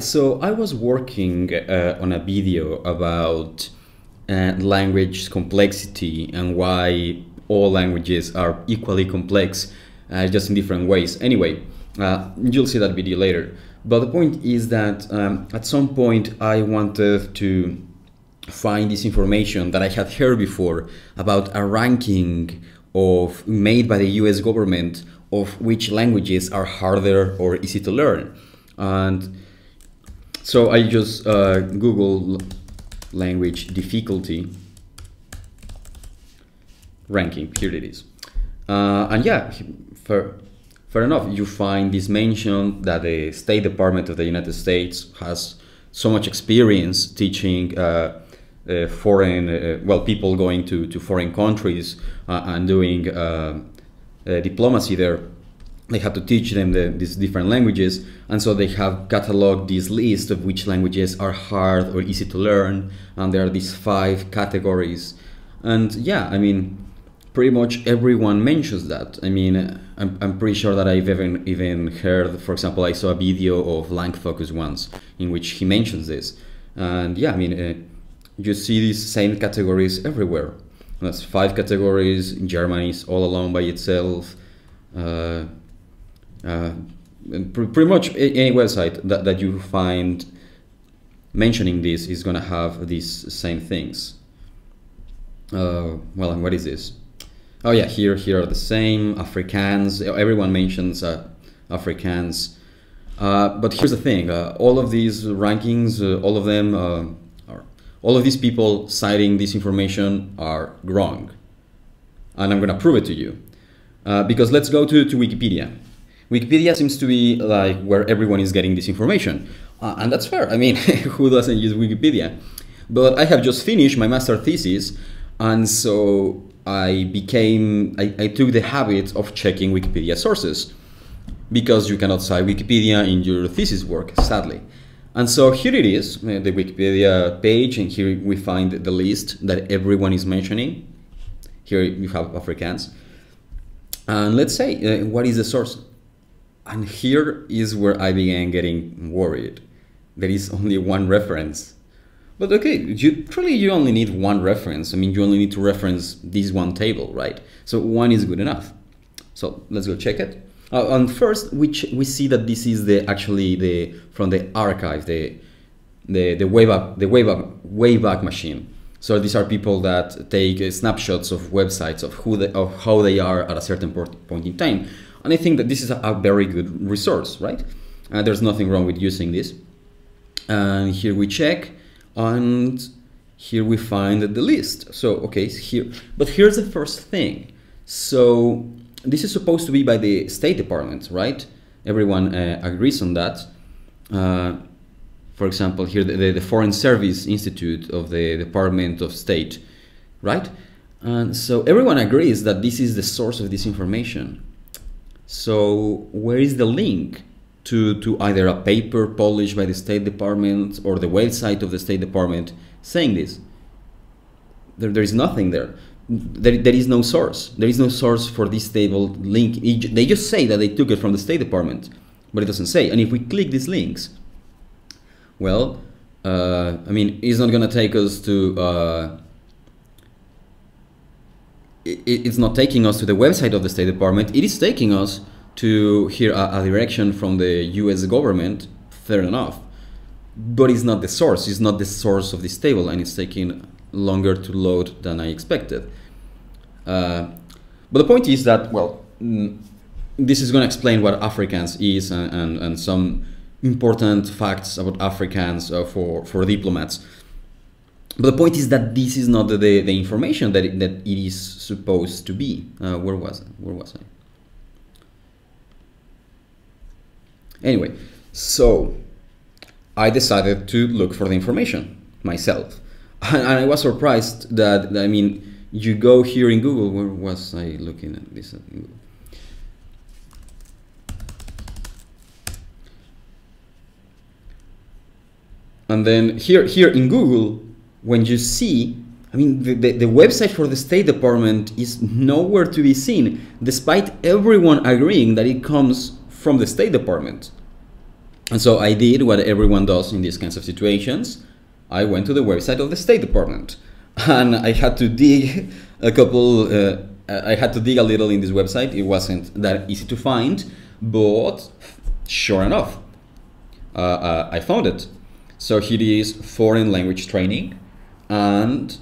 So I was working uh, on a video about uh, language complexity and why all languages are equally complex, uh, just in different ways. Anyway, uh, you'll see that video later. But the point is that um, at some point I wanted to find this information that I had heard before about a ranking of made by the US government of which languages are harder or easy to learn. And so I just uh, Google language difficulty ranking. Here it is. Uh, and yeah, fair, fair enough. You find this mention that the State Department of the United States has so much experience teaching uh, uh, foreign, uh, well, people going to, to foreign countries uh, and doing uh, diplomacy there. They have to teach them the, these different languages, and so they have cataloged this list of which languages are hard or easy to learn, and there are these five categories. And yeah, I mean, pretty much everyone mentions that. I mean, I'm, I'm pretty sure that I've even even heard, for example, I saw a video of Langfocus once in which he mentions this, and yeah, I mean, uh, you see these same categories everywhere. That's five categories. Germany is all alone by itself. Uh, uh, pretty much any website that, that you find mentioning this is going to have these same things. Uh, well, and what is this? Oh yeah, here here are the same Afrikaans. Everyone mentions uh. Uh, but here's the thing: uh, all of these rankings, uh, all of them all of these people citing this information are wrong. And I'm going to prove it to you. Because let's go to, to Wikipedia. Wikipedia seems to be like where everyone is getting this information. Uh, and that's fair. I mean, who doesn't use Wikipedia? But I have just finished my master thesis, and so I became, I, I took the habit of checking Wikipedia sources because you cannot cite Wikipedia in your thesis work, sadly. And so here it is, uh, the Wikipedia page, and here we find the list that everyone is mentioning. Here you have Afrikaans. And let's say, uh, what is the source? And here is where I began getting worried. There is only one reference. But okay, you truly you only need one reference. I mean, you only need to reference this one table, right? So one is good enough. So let's go check it. Uh, and first, we, we see that this is the actually the from the archive, the the the wayback the wayback wayback machine. So these are people that take uh, snapshots of websites of who they, of how they are at a certain point in time, and I think that this is a, very good resource, right? Uh, there's nothing wrong with using this. And here we check, and here we find the list. So okay, here, but here's the first thing. So this is supposed to be by the State Department, right? Everyone uh, agrees on that. For example, here the, the, Foreign Service Institute of the Department of State, right? And so everyone agrees that this is the source of this information. So where is the link to, to either a paper published by the State Department or the website of the State Department saying this? There, there is nothing there there, there is no source. There is no source for this table link. They just say that they took it from the State Department, but it doesn't say. And if we click these links, well, uh, I mean, it's not going to take us to. Uh, it, it's not taking us to the website of the State Department. It is taking us to hear a, a direction from the U.S. government. Fair enough, but it's not the source. It's not the source of this table, and it's taking longer to load than I expected. Uh, but the point is that, well, mm, this is going to explain what Afrikaans is and, and, and, some important facts about Afrikaans uh, for, for diplomats. But the point is that this is not the, the, the information that it, that it is supposed to be. Uh, where was Where was I? Anyway, so I decided to look for the information myself and I was surprised that I mean you go here in Google. Where was I looking at this? And then here, here in Google, when you see, I mean, the, the, the, website for the State Department is nowhere to be seen, despite everyone agreeing that it comes from the State Department. And so I did what everyone does in these kinds of situations. I went to the website of the State Department, and I had to dig a couple. Uh, I had to dig a little in this website. It wasn't that easy to find, but sure enough, uh, uh, I found it. So here is foreign language training, and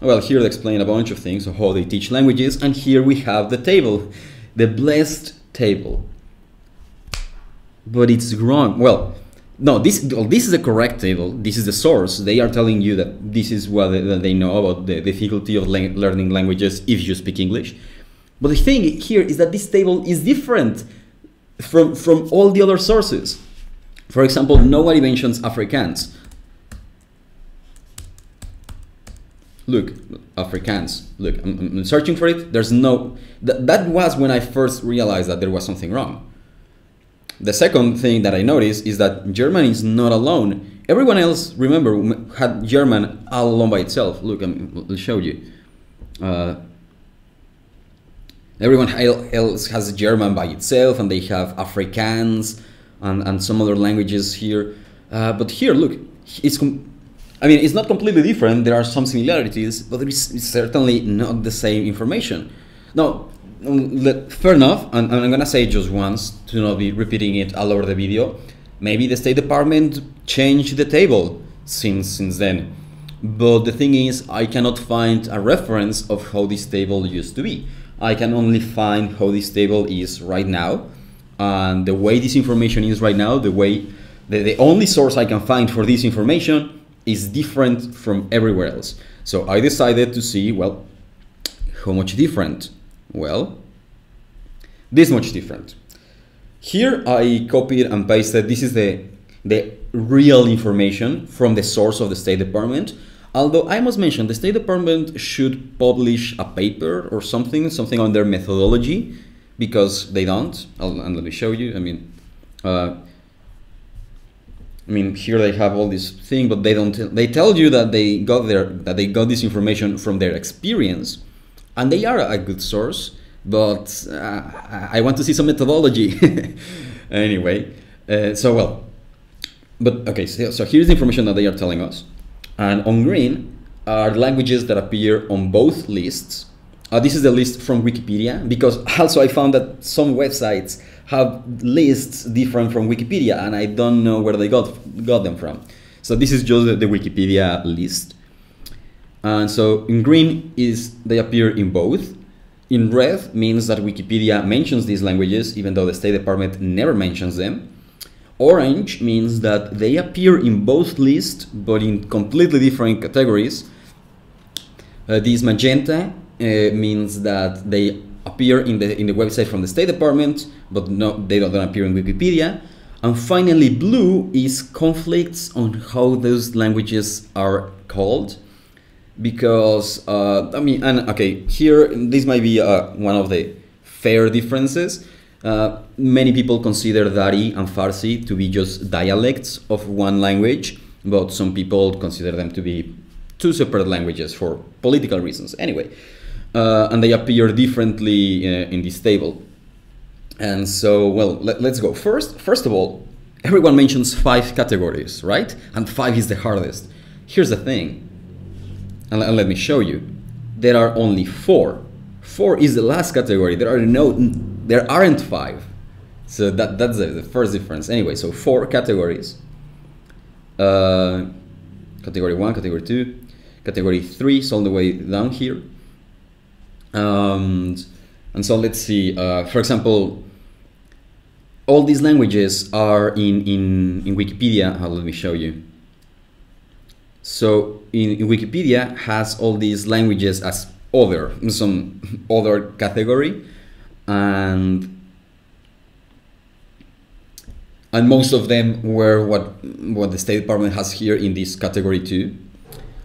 well, here they explain a bunch of things of how they teach languages, and here we have the table, the blessed table. But it's wrong. Well, no, this well, this is the correct table. This is the source. They are telling you that this is what they, that they know about the difficulty of learning languages if you speak English. But the thing here is that this table is different from from all the other sources. For example, nobody mentions Afrikaans. Look, Afrikaans. Look, I'm, I'm searching for it. There's no. Th that was when I first realized that there was something wrong. The second thing that I noticed is that German is not alone. Everyone else, remember, had German all alone by itself. Look, I'll show you. Uh, everyone else has German by itself, and they have Afrikaans and, and some other languages here. Uh, but here, look, it's I mean, it's not completely different. There are some similarities, but it's certainly not the same information. Now, um, fair enough, and, I'm gonna say just once to not be repeating it all over the video. Maybe the State Department changed the table since since then. But the thing is, I cannot find a reference of how this table used to be. I can only find how this table is right now, and the way this information is right now, the way the, the only source I can find for this information is different from everywhere else. So I decided to see, well, how much different? Well, this much different. Here I copied and pasted, this is the, the real information from the source of the State Department. Although I must mention, the State Department should publish a paper or something, something on their methodology, because they don't. I'll, and let me show you. I mean, uh, I mean, here they have all this thing, but they don't. They tell you that they got their that they got this information from their experience, and they are a good source. But uh, I want to see some methodology. anyway, uh, so well, but okay. So, so here's the information that they are telling us, and on green are languages that appear on both lists. Uh, this is the list from Wikipedia because also I found that some websites have lists different from Wikipedia, and I don't know where they got got them from. So this is just the Wikipedia list. And so in green is they appear in both. In red means that Wikipedia mentions these languages, even though the State Department never mentions them. Orange means that they appear in both lists, but in completely different categories. Uh, this magenta means that they appear in the in the website from the State Department, but no, they don't appear in Wikipedia. And finally, blue is conflicts on how those languages are called, because uh, I mean, and okay, here this might be uh, one of the fair differences. Uh, many people consider Dari and Farsi to be just dialects of one language, but some people consider them to be two separate languages for political reasons. Anyway, uh, and they appear differently uh, in this table. And so, well, let, us go. First, first of all, everyone mentions five categories, right? And five is the hardest. Here's the thing, and, and let me show you. There are only four. Four is the last category. There are no, there aren't five. So that that's the, the first difference. Anyway, so four categories. Uh, category one, category two, category three is all the way down here um, and so let's see, uh, for example, all these languages are in, in, in Wikipedia. Uh, let me show you. So in, in, Wikipedia has all these languages as other, some other category. And and most of them were what what the State Department has here in this category too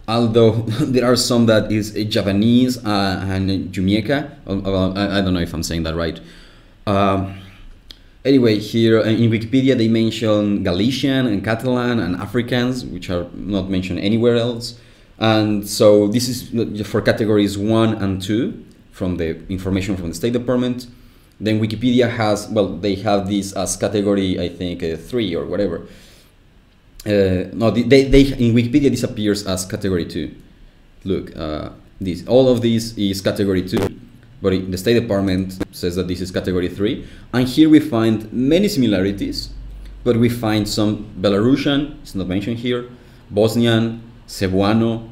although there are some that is Japanese uh, and Jamaica. I, I, don't know if I'm saying that right. Um, anyway, here in Wikipedia they mention Galician and Catalan and Afrikaans, which are not mentioned anywhere else. And so this is for categories one and two from the information from the State Department. Then Wikipedia has, well, they have this as category, I think, uh, three or whatever. Uh, no, they, they, in Wikipedia this appears as category two. Look, uh, this all of this is category two, but the State Department says that this is category three. And here we find many similarities, but we find some Belarusian, it's not mentioned here, Bosnian, Cebuano.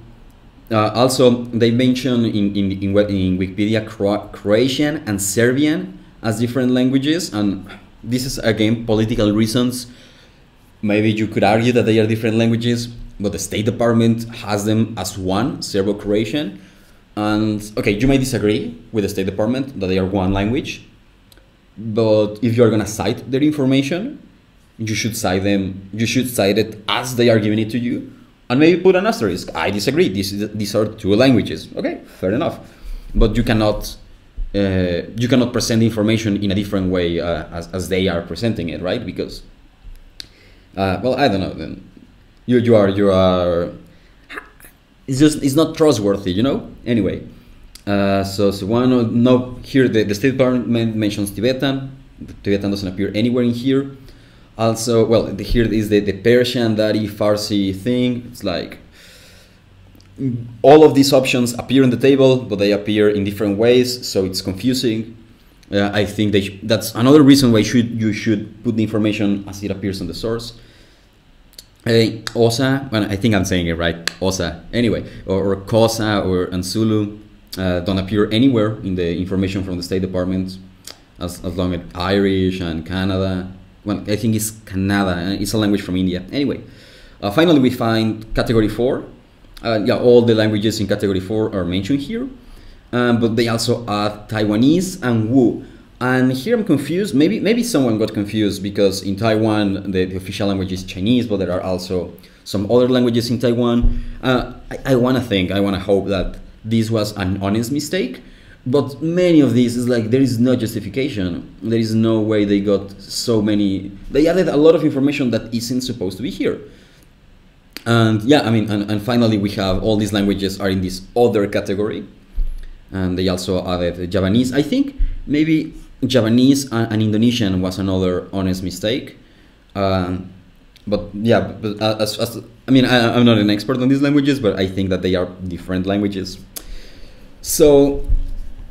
Uh, also, they mention in, in, in, in Wikipedia Cro Croatian and Serbian as different languages, and this is again political reasons. Maybe you could argue that they are different languages, but the State Department has them as one, Serbo-Croatian. And okay, you may disagree with the State Department that they are one language, but if you are gonna cite their information, you should cite them. You should cite it as they are giving it to you, and maybe put an asterisk. I disagree. These these are two languages. Okay, fair enough, but you cannot uh, you cannot present information in a different way uh, as as they are presenting it, right? Because uh, well, I don't know. Then you you are you are. It's just it's not trustworthy, you know. Anyway, uh, so so one no here the, the State Department mentions Tibetan. Tibetan doesn't appear anywhere in here. Also, well, the, here is the, the Persian, Dari, Farsi thing. It's like all of these options appear in the table, but they appear in different ways, so it's confusing. Uh, I think that's another reason why should you should put the information as it appears on the source. Uh, OSA, well, I think I'm saying it right, OSA, anyway, or, or Xhosa or ANSULU uh, don't appear anywhere in the information from the State Department, as, as long as Irish and Canada, well, I think it's Kannada, it's a language from India. Anyway, uh, finally we find category 4. Uh, yeah, all the languages in category 4 are mentioned here, um, but they also add Taiwanese and Wu. And here I'm confused. Maybe maybe someone got confused because in Taiwan the, the official language is Chinese, but there are also some other languages in Taiwan. Uh, I, I want to think, I want to hope that this was an honest mistake. But many of these is like there is no justification. There is no way they got so many. They added a lot of information that isn't supposed to be here. And yeah, I mean, and, and finally we have all these languages are in this other category. And they also added Javanese. I think maybe Javanese and, Indonesian was another honest mistake. Um, but yeah, but as, as I mean, I, I'm not an expert on these languages, but I think that they are different languages. So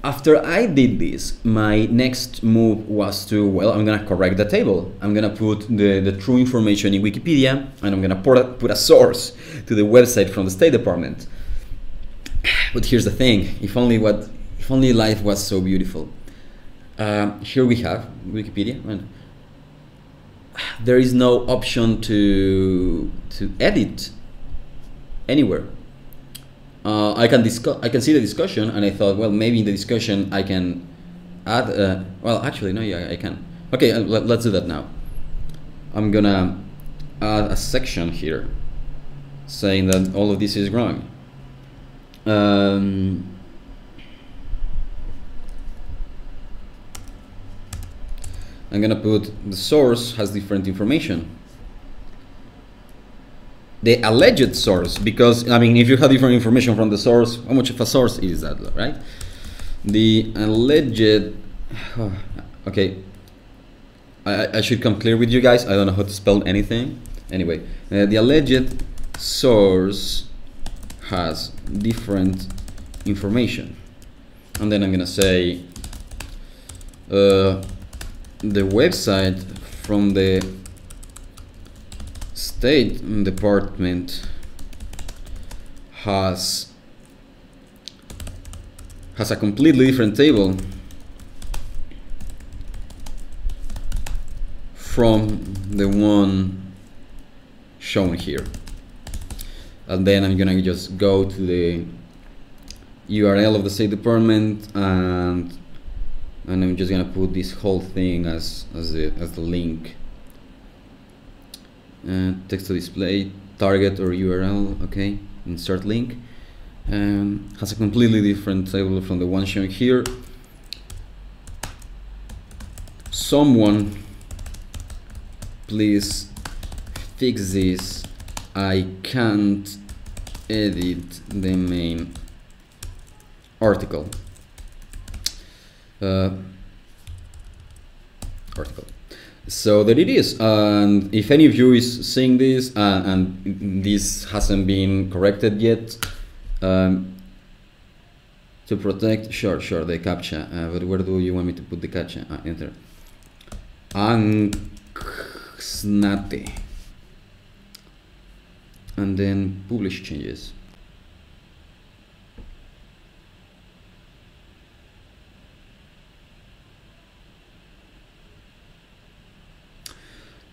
after I did this, my next move was to, well, I'm gonna correct the table. I'm gonna put the, the true information in Wikipedia and I'm gonna put a, put a source to the website from the State Department. But here's the thing, if only what, if only life was so beautiful. Uh, here we have Wikipedia. And There is no option to, to edit anywhere uh, I can discuss. I can see the discussion, and I thought, well, maybe in the discussion I can add. Uh, well, actually, no, yeah, I can. Okay, uh, let, us do that now. I'm gonna add a section here, saying that all of this is wrong. Um, I'm gonna put the source has different information. The alleged source because I mean if you have different information from the source how much of a source is that right? The alleged okay. I, I should come clear with you guys. I don't know how to spell anything. Anyway uh, the alleged source has different information. And then I'm gonna say uh, the website from the State Department has has a completely different table from the one shown here. And then I'm gonna just go to the URL of the State Department and and I'm just gonna put this whole thing as as the as the link. Uh, text to display target or URL okay insert link. Um, has a completely different table from the one shown here. Someone please fix this. I can't edit the main article uh, article. So there it is. And if any of you is seeing this uh, and this hasn't been corrected yet, um, to protect, sure, sure, the captcha. Uh, but where do you want me to put the captcha? Uh, enter. Anxnate. And then publish changes.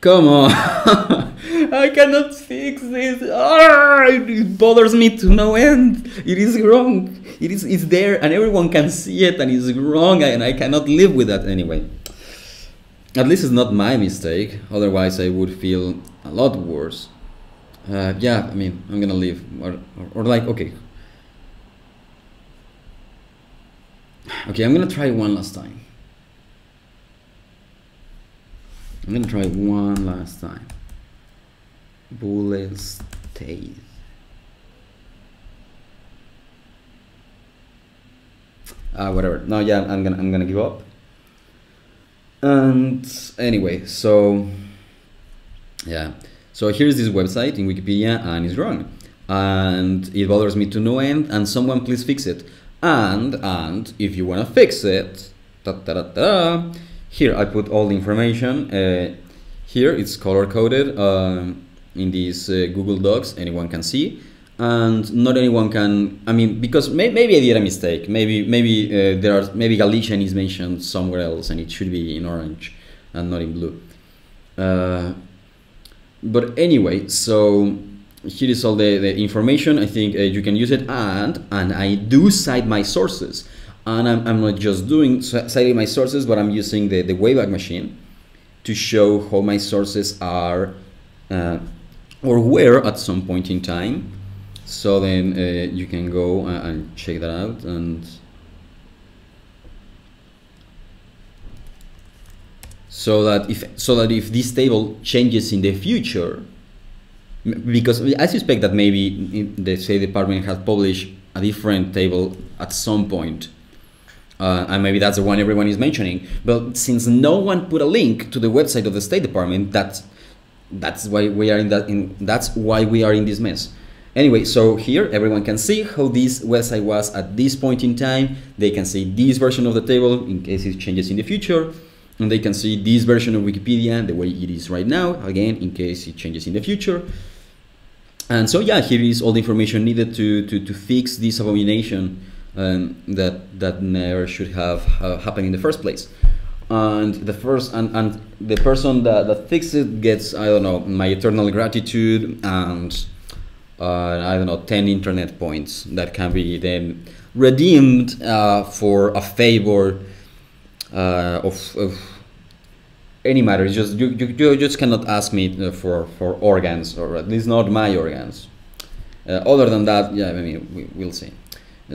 Come on. I cannot fix this. It bothers me to no end. It is wrong. It is it's there and everyone can see it and it's wrong and I cannot live with that anyway. At least it's not my mistake. Otherwise I would feel a lot worse. Uh, yeah, I mean, I'm gonna leave. Or, or, or like, okay. Okay, I'm gonna try one last time. I'm gonna try one last time. Bullet state. Ah, uh, whatever. No, yeah, I'm gonna I'm gonna give up. And anyway, so yeah, so here's this website in Wikipedia, and it's wrong, and it bothers me to no end. And someone please fix it. And and if you wanna fix it, da da da da here I put all the information. Uh, here it's color coded uh, in these uh, Google Docs. Anyone can see, and not anyone can. I mean, because may, maybe I did a mistake. Maybe maybe uh, there are maybe Galician is mentioned somewhere else, and it should be in orange and not in blue. Uh, but anyway, so here is all the, the information. I think uh, you can use it, and and I do cite my sources and I'm, I'm not just doing citing my sources but I'm using the, the Wayback Machine to show how my sources are uh, or were at some point in time. So then uh, you can go and check that out and so that if so that if this table changes in the future because I suspect that maybe the State Department has published a different table at some point uh, and maybe that's the one everyone is mentioning. But since no one put a link to the website of the State Department, that's that's why we are in that. In that's why we are in this mess. Anyway, so here everyone can see how this website was at this point in time. They can see this version of the table in case it changes in the future. And they can see this version of Wikipedia the way it is right now, again, in case it changes in the future. And so yeah, here is all the information needed to, to, to fix this abomination um, that that never should have happened in the first place. And the first and, and the person that, that fixed it gets I don't know my eternal gratitude and uh, I don't know ten internet points that can be then redeemed uh, for a favor uh, of, of any matter. It's just you, you, you just cannot ask me uh, for for organs or at least not my organs. Uh, other than that, yeah, I mean we, we'll see.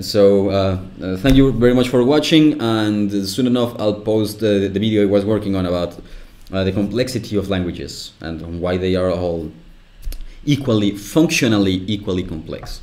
So uh, uh, thank you very much for watching and soon enough I'll post the, the video I was working on about uh, the complexity of languages and why they are all equally, functionally equally complex.